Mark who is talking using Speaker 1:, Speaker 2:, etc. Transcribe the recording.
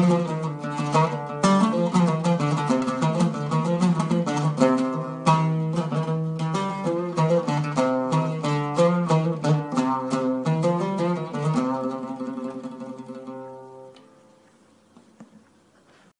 Speaker 1: no, no, no.